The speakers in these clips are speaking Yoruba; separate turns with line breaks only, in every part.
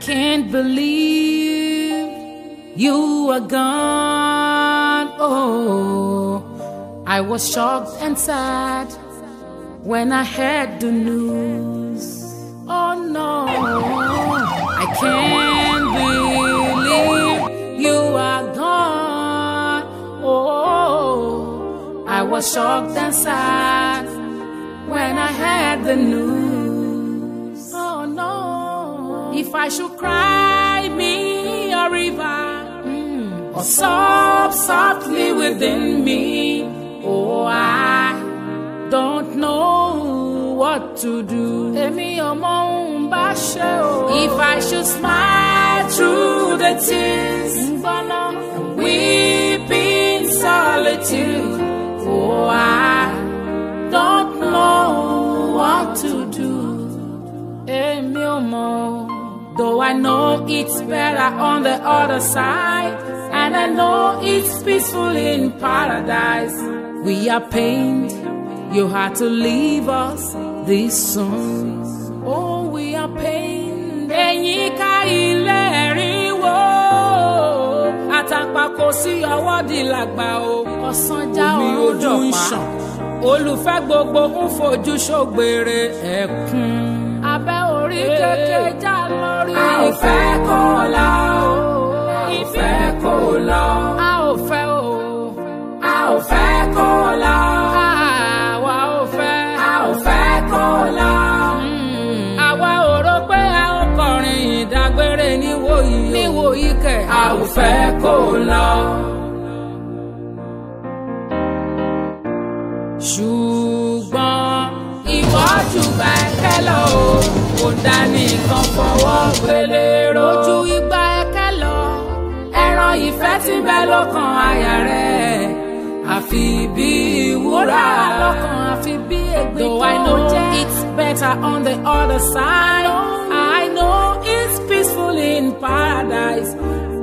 can't believe you are gone. Oh, I was shocked and sad when I heard the news. Oh no, I can't believe you are gone. Oh, I was shocked and sad when I heard the news. If I should cry me a river, mm, or sob softly within me, oh, I don't know what to do. If I should smile through the tears, and weep in solitude, oh, I don't know what to do. Though I know it's better on the other side, and I know it's peaceful in paradise. We are pained, you had to leave us this soon. Oh, we are pained, ẹ̀yin ká Àtàpà kò sí di làgbà o. Ọ̀sánjá ọ̀rọ̀ dọ̀pá. gbogbo ń fojú ẹ̀kún. abẹ́ orí kékeré já lórí. a ò fẹ́ kó o lọ a ò fẹ́ kó o lọ. a ò fẹ́ o. a ò fẹ́ kó lọ. àwa ò fẹ́. a ò fẹ́ kó o lọ. Hmm. àwa ò rò pé a ò kọrin ìdágbére níwò yìí. níwò a ò fẹ́ kó lọ. tí bẹ lọ́kàn àyà rẹ̀ àfi bí wúrà lọ́kàn àfi bí ègbé tó jẹ́. though I know it's better on the other side I know it's peaceful in paradise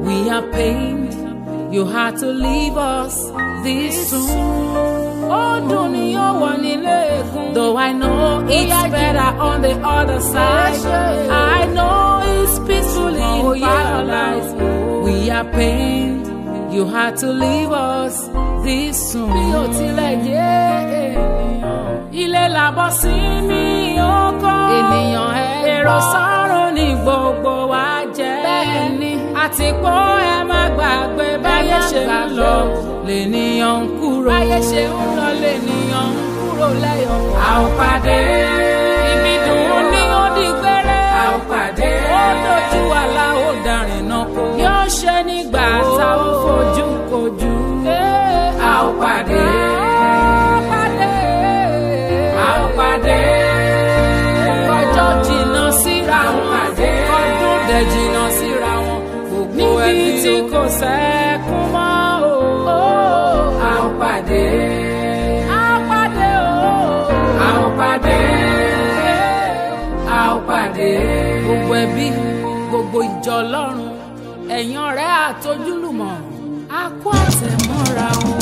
we are pain. you had to leave us this soon. ó dùn ní ọwọ́ though I know it's better on the other side I know it's peaceful in paradise we are pain. You had to leave us this soon. Bí o tilẹ̀ jẹ́ ènìyàn, ilé làbọ̀ sí mi oko. kọ́. Ènìyàn ẹ gbọ́. Èrò sọ̀rọ̀ ni gbogbo wa jẹ́. Bẹ́ẹ̀ni. Àti pé ẹ má gbàgbé báyé ṣe ń lọ lènìyàn kúrò. Báyé ṣe ń lọ lènìyàn kúrò lẹ́yọ̀. A ò pàdé. Secuma o oh, oh, oh. ao pàdé ao pàdé o ao pàdé ao pàdé. gbogbo ẹbí gbogbo ìjọ Ọlọ́run ẹ̀yin ọ̀rẹ́ àtojúlùmọ̀ a kó àtẹ̀ mọ́ra o.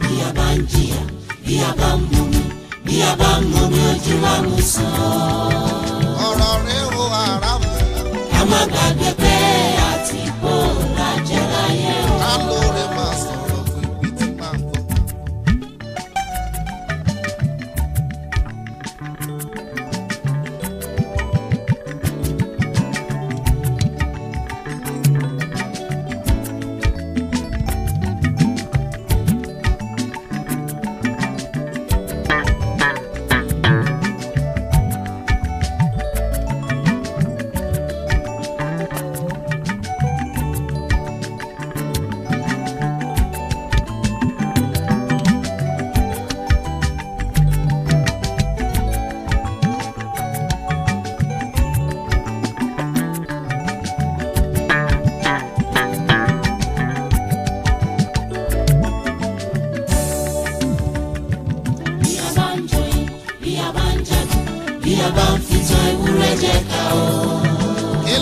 bí a bá ń jìyà bí a bá ń bomi bí a bá ń bomi ojú wa mú sàn. ọ̀rọ̀ rẹ̀ wo ara mi. ká má gbàgbé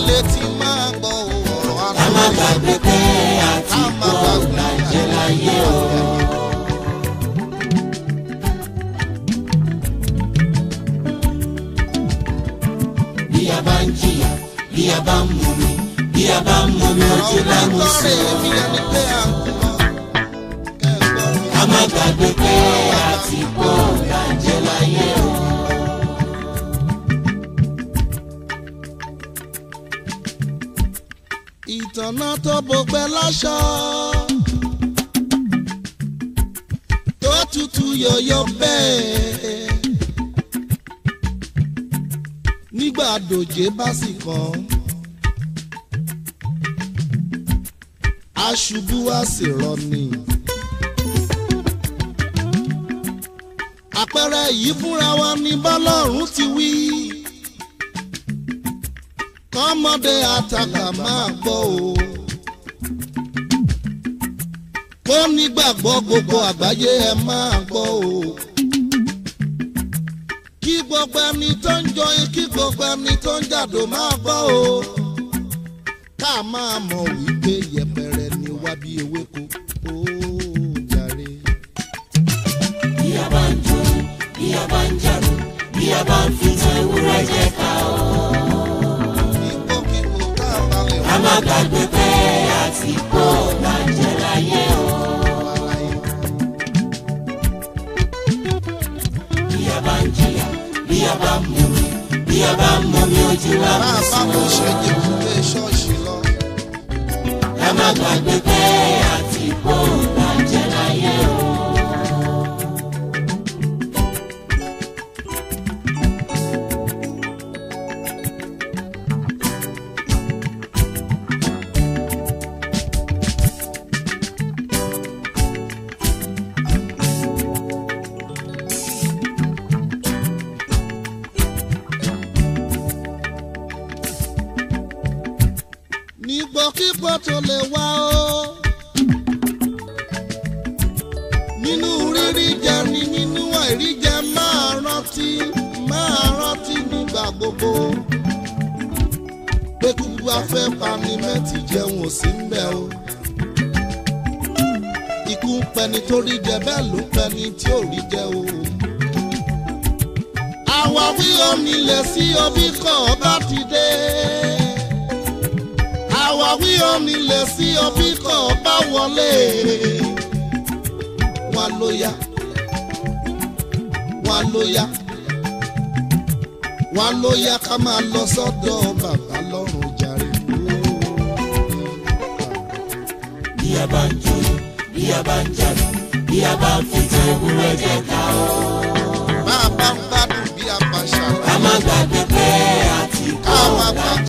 lè ti máa gbọ́ ọ̀rọ̀ àná. ẹ má àti gbọ́ ìbàjẹ́ láyé o. bí a bá ń jìyà bí a bá ń mumi bí a bá ń mumi ojú láwọn sí i. ká má àti gbọ́ ìbàjẹ́ láyé o. ìtànà tó bògbẹ láṣọ tó tutù yọ̀yọ̀ bẹ́ẹ̀ nígbà dòjé bá sì kàn aṣubú wá sì rọ ni. àpẹẹrẹ yìí fúnra wa ni bọ́lọ́run ti wí kọ́mọdé àtàkà máa gbọ́ o. kó nígbàgbọ́ gbogbo àgbáyé ẹ máa gbọ́ o. kí gbogbo ẹni tó ń jọyìn kí gbogbo ẹni tó ń jàdó máa gbọ́ o. ká máa mọ̀ wípé yẹpẹrẹ ni wá bí ewéko ó jàre. bí a bá ń jó bí a bá ń jàdó bí a bá ń fi tan ewúrẹ́ jẹ má gbàgbé pé àsìkò bàjẹ́ láyé o. bí a bá ń jìyà bí a bá ń mumi bí a bá ń mumi ojú wa mú sí lọ. ẹ má gbàgbé pé àsìkò bàjẹ́ láyé o. nígbòkígbò tó lè wá o. nínú rírí jẹ ni nínú àìrí jẹ máa rántí máa rántí nígbà gbogbo. pé kúkú afẹ́ pa mi mẹ́tì jẹun ò sí mbẹ́ o. ikú ń pẹni tó jẹ bẹ́ẹ̀ ló pẹni tí ò rí jẹ o. àwa wí omi lẹ̀ sí omi kọ̀ bá ti dé àwí onílẹ̀ sí ọbí kọ̀ bá wọlé wà lóya wà lóya wà lóya ká máa lọ sọ́dọ̀ bàbá lọ́rùn jàre. bí a bá ń jó bí a bá ń jáde bí a bá ń fi tẹ ewúrẹ́ jẹ ká o. máa bá ń gbádùn bí a bá ṣàlàyé. ká má gbàgbé